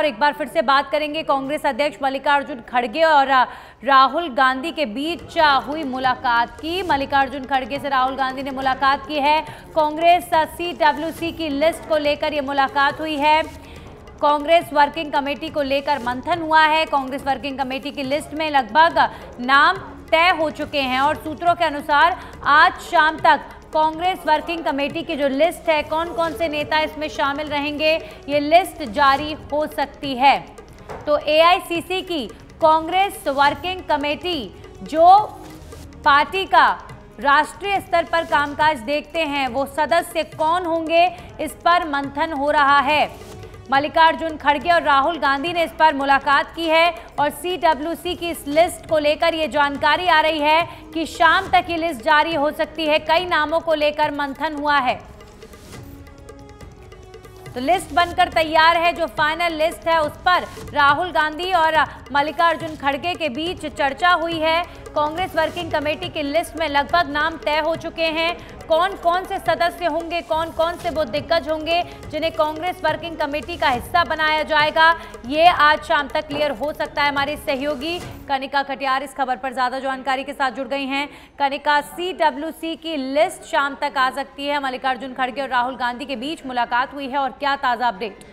और एक बार फिर से बात करेंगे कांग्रेस अध्यक्ष मल्लिकार्जुन खड़गे और राहुल गांधी के बीच हुई मुलाकात की। मल्लिकार्जुन खड़गे से राहुल गांधी ने मुलाकात की है। कांग्रेस सी की लिस्ट को लेकर ये मुलाकात हुई है। कांग्रेस वर्किंग कमेटी को लेकर मंथन हुआ है। कांग्रेस वर्किंग कमेटी की लिस्ट में लगभग नाम तय हो चुके हैं और सूत्रों के अनुसार आज शाम तक कांग्रेस वर्किंग कमेटी की जो लिस्ट है कौन कौन से नेता इसमें शामिल रहेंगे, ये लिस्ट जारी हो सकती है। तो एआईसीसी की कांग्रेस वर्किंग कमेटी जो पार्टी का राष्ट्रीय स्तर पर कामकाज देखते हैं, वो सदस्य कौन होंगे, इस पर मंथन हो रहा है। मल्लिकार्जुन खड़गे और राहुल गांधी ने इस पर मुलाकात की है और सीडब्ल्यूसी की इस लिस्ट को लेकर ये जानकारी आ रही है कि शाम तक ये लिस्ट जारी हो सकती है। कई नामों को लेकर मंथन हुआ है। तो लिस्ट बनकर तैयार है, जो फाइनल लिस्ट है, उस पर राहुल गांधी और मल्लिकार्जुन खड़गे के बीच चर्चा हुई है। कांग्रेस वर्किंग कमेटी की लिस्ट में लगभग नाम तय हो चुके हैं। कौन कौन से सदस्य होंगे कौन कौन से वो दिग्गज होंगे, जिन्हें कांग्रेस वर्किंग कमेटी का हिस्सा बनाया जाएगा, ये आज शाम तक क्लियर हो सकता है हमारे सहयोगी। कनिका कटियार इस खबर पर ज़्यादा जानकारी के साथ जुड़ गई हैं। कनिका सीडब्ल्यूसी की लिस्ट शाम तक आ सकती है। मल्लिकार्जुन खड़गे और राहुल गांधी के बीच मुलाकात हुई है और क्या ताज़ा अपडेट?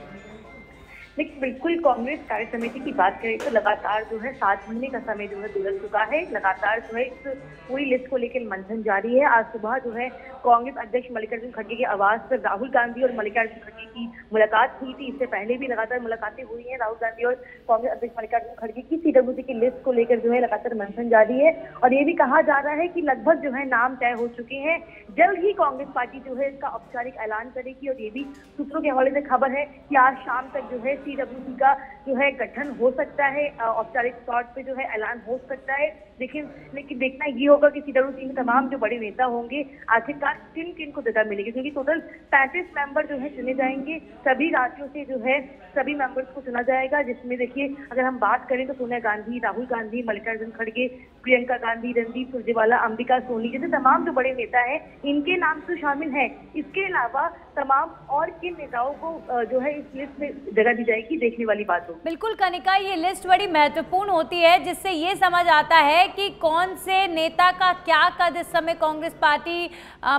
देखिए, बिल्कुल कांग्रेस कार्य समिति की बात करें तो लगातार जो है सात महीने का समय जो है गुजर चुका है। लगातार जो है इस पूरी लिस्ट को लेकर मंथन जारी है। आज सुबह जो है कांग्रेस अध्यक्ष मल्लिकार्जुन खड़गे के आवास पर राहुल गांधी और मल्लिकार्जुन खड़गे की मुलाकात हुई थी। इससे पहले भी लगातार मुलाकातें हुई हैं राहुल गांधी और कांग्रेस अध्यक्ष मल्लिकार्जुन खड़गे की। सीडब्ल्यूसी की लिस्ट को लेकर जो है लगातार मंथन जारी है। और ये भी कहा जा रहा है कि लगभग जो है नाम तय हो चुके हैं। जल्द ही कांग्रेस पार्टी जो है इसका औपचारिक ऐलान करेगी। और ये भी सूत्रों के हवाले से खबर है कि आज शाम तक जो है सीडब्ल्यूसी का जो है गठन हो सकता है औपचारिक तौर पे जो है ऐलान हो सकता है। लेकिन लेकिन देखना ये होगा कि सीडब्ल्यूसी सिंह तमाम जो बड़े नेता होंगे, आखिरकार किन किन को जगह मिलेगी? क्योंकि टोटल पैंतीस मेंबर जो है, चुने जाएँगे। सभी राज्यों से जो है, सभी मेंबर्स को चुना जाएगा, जिसमें देखिए, अगर हम बात करें तो सोनिया गांधी, राहुल गांधी, मल्लिकार्जुन खड़गे, प्रियंका गांधी, रणदीप सुरजेवाला, अंबिका सोनी, जैसे तमाम जो बड़े नेता है, इनके नाम तो शामिल है। इसके अलावा तमाम और किन नेताओं को जो है, इस लिस्ट में जगह दी जाएगी, देखने वाली बात हो बिल्कुल, कनिका, ये लिस्ट बड़ी महत्वपूर्ण होती है, जिससे ये समझ आता है कि कौन से नेता का क्या कद इस समय कांग्रेस पार्टी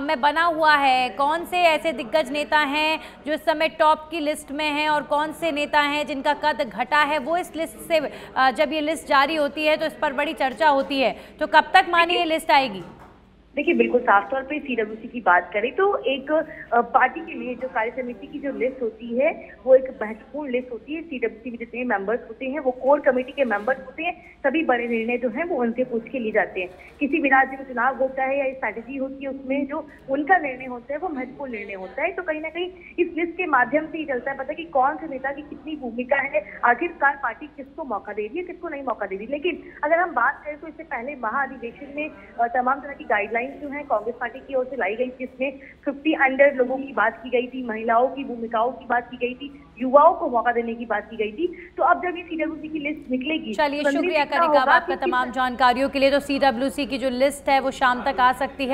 में बना हुआ है? कौन से ऐसे दिग्गज नेता हैं जो इस समय टॉप की लिस्ट में हैं और कौन से नेता हैं जिनका कद घटा है? वो इस लिस्ट से जब ये लिस्ट जारी होती है तो इस पर बड़ी चर्चा होती है। तो कब तक मानिए लिस्ट आएगी? देखिए, बिल्कुल साफ़ तौर पे सीडब्ल्यूसी की बात करें तो एक पार्टी के लिए जो कार्य समिति की जो लिस्ट होती है, वो एक महत्वपूर्ण लिस्ट होती है। सीडब्ल्यूसी में जितने मेंबर्स होते हैं, वो कोर कमेटी के मेंबर्स होते हैं। सभी बड़े निर्णय जो है, वो उनसे पूछ के लिए जाते हैं। किसी भी राज्य में चुनाव होता है या स्ट्रैटेजी होती है उसमें जो उनका निर्णय होता है, वो महत्वपूर्ण निर्णय होता है। तो कहीं ना कहीं इस लिस्ट के माध्यम से ही चलता है पता कि कौन से नेता की कितनी भूमिका है, आखिरकार पार्टी किसको मौका दे रही है, किसको नहीं मौका दे रही लेकिन अगर हम बात करें तो इससे पहले महाअधिवेशन में तमाम तरह की गाइडलाइन गाइडलाइंस जो है कांग्रेस पार्टी की ओर से लाई गई जिसमें 50 अंडर लोगों की बात की गई थी महिलाओं की भूमिकाओं की बात की गई थी युवाओं को मौका देने की बात की गई थी। तो अब जब ये सी की लिस्ट निकलेगी चलिए शुक्रिया करेगा आपका तमाम जानकारियों के लिए। तो सीडब्ल्यूसी की जो लिस्ट है वो शाम तक आ सकती है।